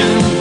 attention